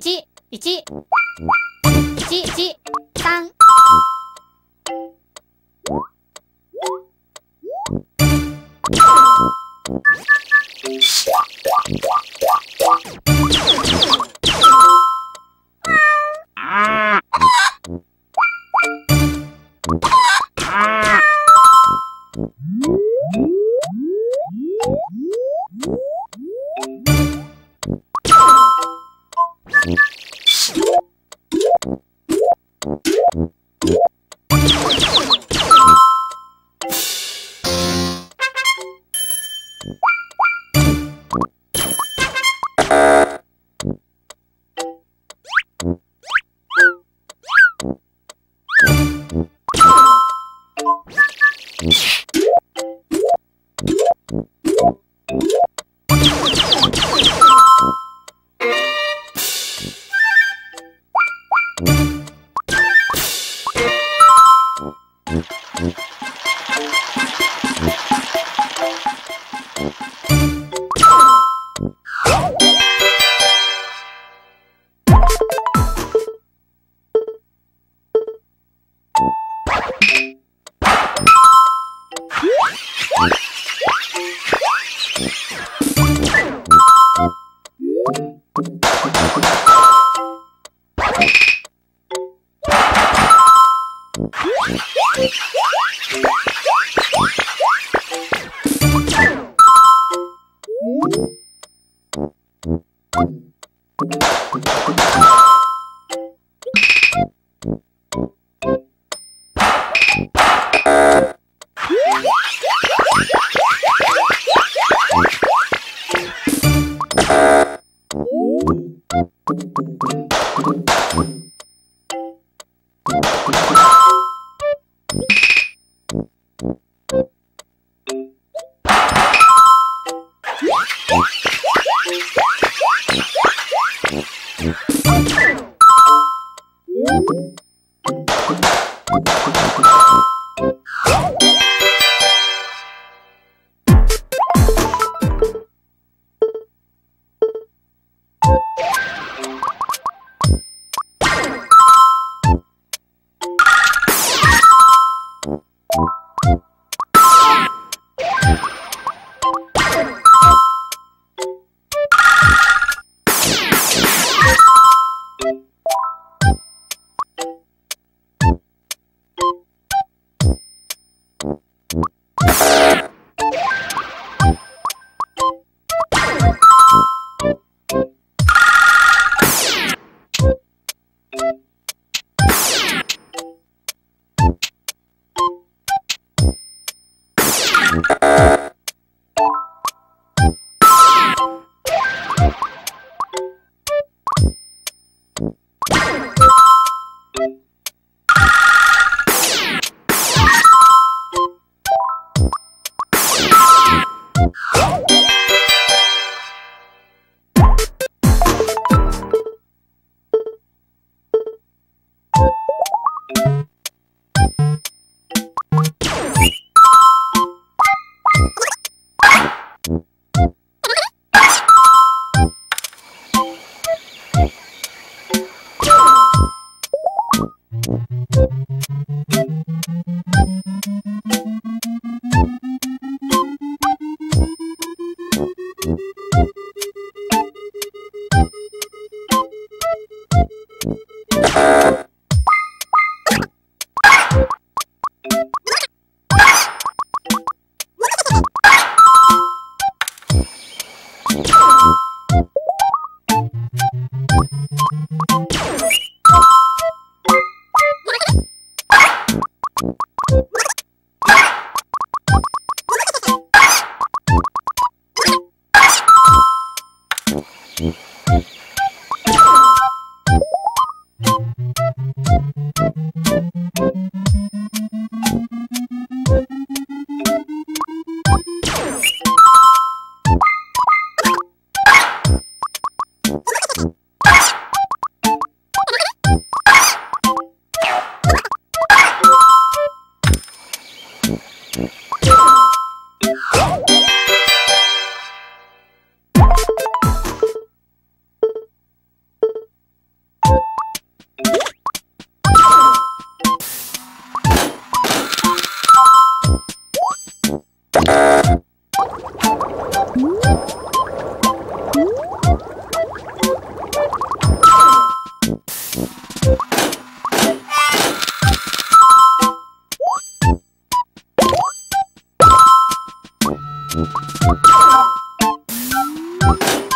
1 1 1 1 3 you Thank